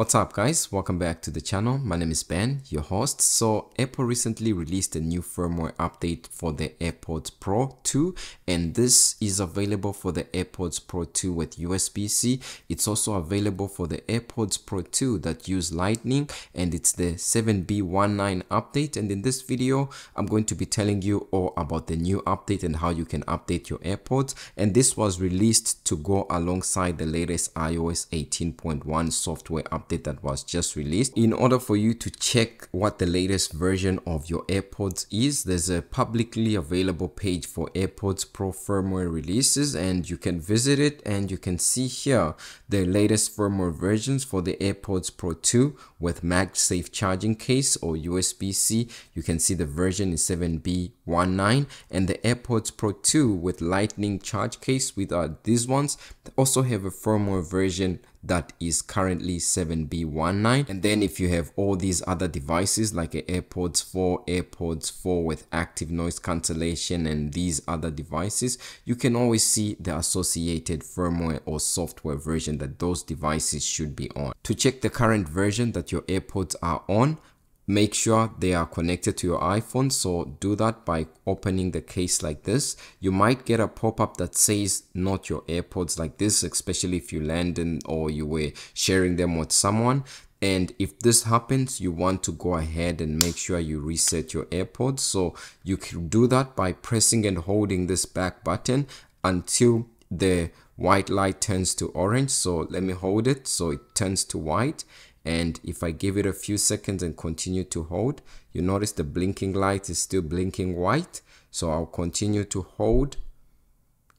What's up guys, welcome back to the channel. My name is Ben, your host. So Apple recently released a new firmware update for the AirPods Pro 2 and this is available for the AirPods Pro 2 with USB-C. It's also available for the AirPods Pro 2 that use Lightning and it's the 7B19 update and in this video I'm going to be telling you all about the new update and how you can update your AirPods and this was released to go alongside the latest iOS 18.1 software update update that was just released. In order for you to check what the latest version of your AirPods is, there's a publicly available page for AirPods Pro firmware releases and you can visit it and you can see here the latest firmware versions for the AirPods Pro 2 with MagSafe charging case or USB-C. You can see the version is 7B19 and the AirPods Pro 2 with lightning charge case with uh, these ones also have a firmware version that is currently 7B19 and then if you have all these other devices like AirPods 4, AirPods 4 with active noise cancellation and these other devices you can always see the associated firmware or software version that those devices should be on. To check the current version that your AirPods are on make sure they are connected to your iPhone. So do that by opening the case like this. You might get a pop-up that says not your AirPods like this, especially if you landed or you were sharing them with someone. And if this happens, you want to go ahead and make sure you reset your AirPods. So you can do that by pressing and holding this back button until the white light turns to orange. So let me hold it so it turns to white and if I give it a few seconds and continue to hold you notice the blinking light is still blinking white. So I'll continue to hold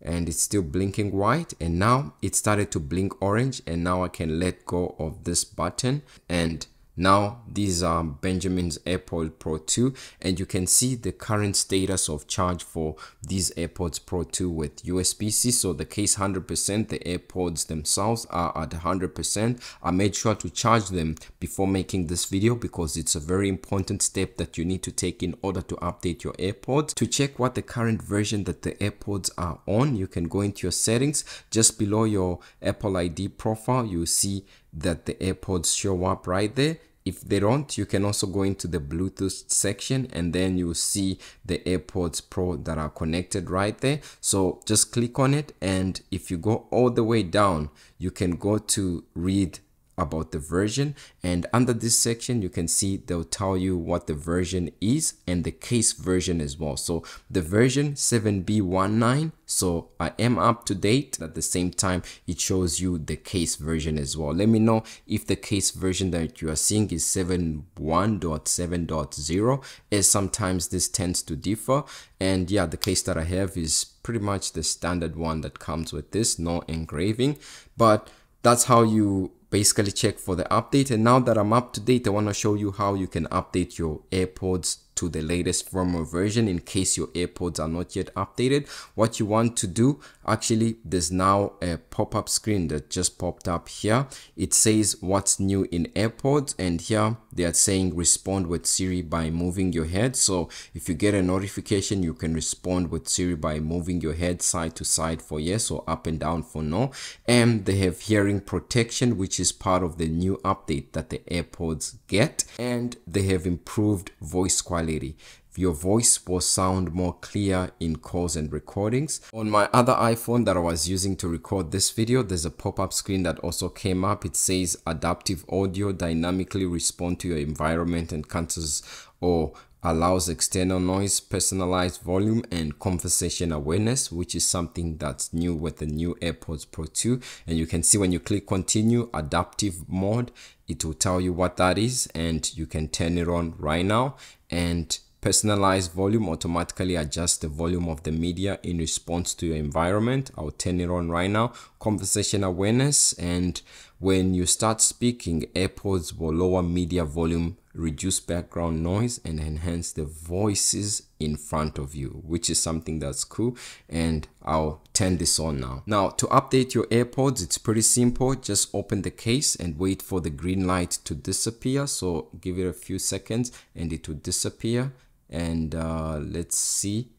and it's still blinking white. And now it started to blink orange and now I can let go of this button. And now these are Benjamin's AirPod Pro 2 and you can see the current status of charge for these AirPods Pro 2 with USB-C. So the case 100%, the AirPods themselves are at 100%. I made sure to charge them before making this video because it's a very important step that you need to take in order to update your AirPods. To check what the current version that the AirPods are on, you can go into your settings just below your Apple ID profile. You see that the AirPods show up right there. If they don't you can also go into the bluetooth section and then you see the airpods pro that are connected right there. So just click on it and if you go all the way down you can go to read about the version and under this section you can see they'll tell you what the version is and the case version as well. So the version 7b19 so i am up to date. At the same time it shows you the case version as well. Let me know if the case version that you are seeing is 7.1.7.0 as sometimes this tends to differ. And yeah the case that i have is pretty much the standard one that comes with this no engraving. But that's how you basically check for the update and now that I'm up to date I want to show you how you can update your AirPods to the latest firmware version in case your AirPods are not yet updated. What you want to do, actually, there's now a pop-up screen that just popped up here. It says what's new in AirPods and here they are saying respond with Siri by moving your head. So if you get a notification, you can respond with Siri by moving your head side to side for yes or up and down for no. And they have hearing protection, which is part of the new update that the AirPods get. And they have improved voice quality quality. Your voice will sound more clear in calls and recordings. On my other iPhone that I was using to record this video, there's a pop-up screen that also came up. It says adaptive audio dynamically respond to your environment and cancels or allows external noise, personalized volume, and conversation awareness, which is something that's new with the new AirPods Pro 2. And you can see when you click continue adaptive mode, it will tell you what that is and you can turn it on right now and personalized volume automatically adjust the volume of the media in response to your environment. I'll turn it on right now. Conversation awareness and when you start speaking airpods will lower media volume reduce background noise and enhance the voices in front of you which is something that's cool and I'll turn this on now. Now to update your AirPods it's pretty simple. Just open the case and wait for the green light to disappear. So give it a few seconds and it will disappear and uh, let's see.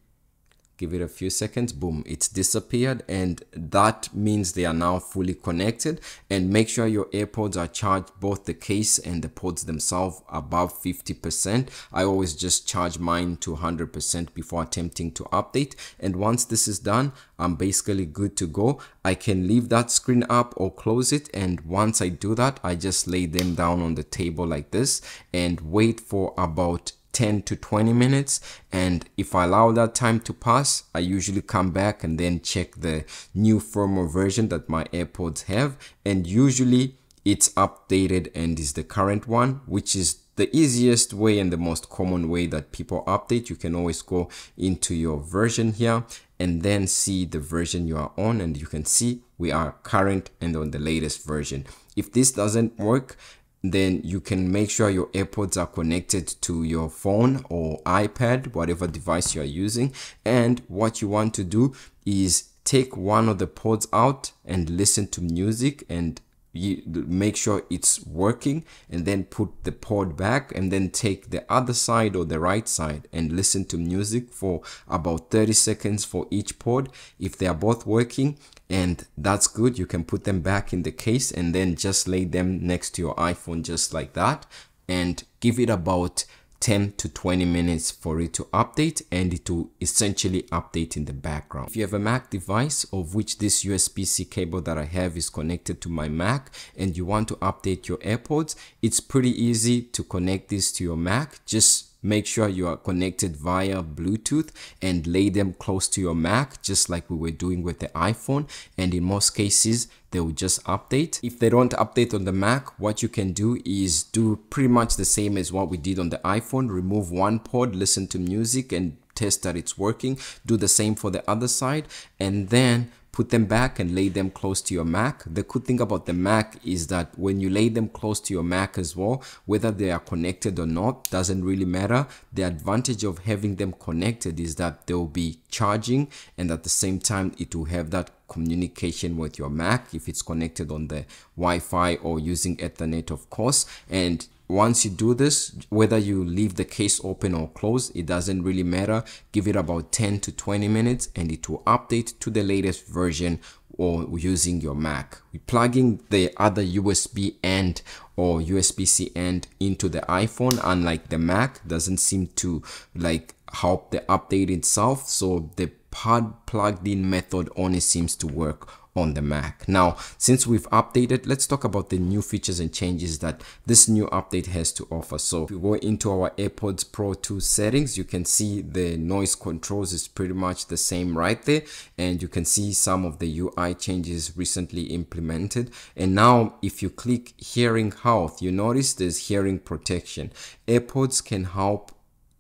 Give it a few seconds. Boom. It's disappeared. And that means they are now fully connected. And make sure your airpods are charged both the case and the pods themselves above 50 percent. I always just charge mine to 100 percent before attempting to update. And once this is done i'm basically good to go. I can leave that screen up or close it. And once i do that i just lay them down on the table like this and wait for about 10 to 20 minutes and if I allow that time to pass I usually come back and then check the new firmware version that my AirPods have and usually it's updated and is the current one which is the easiest way and the most common way that people update. You can always go into your version here and then see the version you are on and you can see we are current and on the latest version. If this doesn't work then you can make sure your AirPods are connected to your phone or iPad, whatever device you are using. And what you want to do is take one of the pods out and listen to music and you make sure it's working and then put the pod back and then take the other side or the right side and listen to music for about 30 seconds for each pod. If they are both working and that's good you can put them back in the case and then just lay them next to your iphone just like that and give it about 10 to 20 minutes for it to update and it will essentially update in the background. If you have a Mac device of which this USB-C cable that I have is connected to my Mac and you want to update your AirPods, it's pretty easy to connect this to your Mac. Just make sure you are connected via Bluetooth and lay them close to your Mac just like we were doing with the iPhone and in most cases they will just update. If they don't update on the Mac, what you can do is do pretty much the same as what we did on the iPhone. Remove one pod, listen to music and test that it's working. Do the same for the other side and then put them back and lay them close to your Mac. The good thing about the Mac is that when you lay them close to your Mac as well, whether they are connected or not, doesn't really matter. The advantage of having them connected is that they'll be charging and at the same time it will have that communication with your Mac if it's connected on the Wi-Fi or using Ethernet of course and once you do this whether you leave the case open or closed it doesn't really matter. Give it about 10 to 20 minutes and it will update to the latest version or using your mac. Plugging the other usb end or usb-c end into the iphone unlike the mac doesn't seem to like help the update itself. So the pod plugged in method only seems to work on the Mac. Now, since we've updated, let's talk about the new features and changes that this new update has to offer. So if we go into our AirPods Pro 2 settings, you can see the noise controls is pretty much the same right there. And you can see some of the UI changes recently implemented. And now if you click hearing health, you notice there's hearing protection. AirPods can help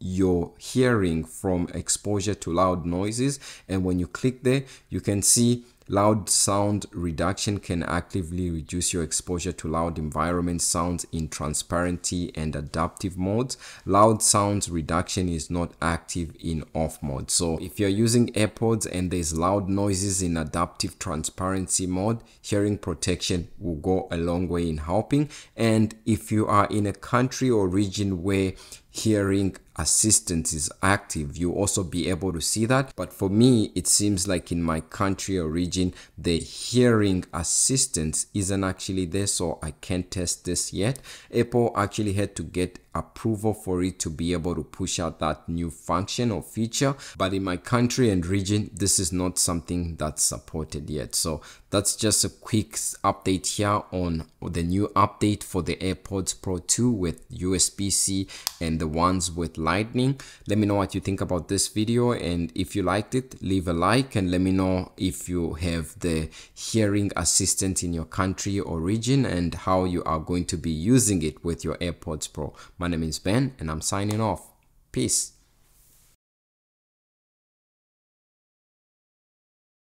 your hearing from exposure to loud noises and when you click there you can see Loud sound reduction can actively reduce your exposure to loud environment sounds in transparency and adaptive modes. Loud sounds reduction is not active in off mode. So if you're using AirPods and there's loud noises in adaptive transparency mode, hearing protection will go a long way in helping. And if you are in a country or region where hearing assistance is active you also be able to see that. But for me it seems like in my country or region the hearing assistance isn't actually there so i can't test this yet. Apple actually had to get approval for it to be able to push out that new function or feature. But in my country and region this is not something that's supported yet. So that's just a quick update here on the new update for the AirPods Pro 2 with USB-C and the ones with lightning. Let me know what you think about this video and if you liked it leave a like and let me know if you have the hearing assistant in your country or region and how you are going to be using it with your AirPods Pro my name is Ben and I'm signing off. Peace.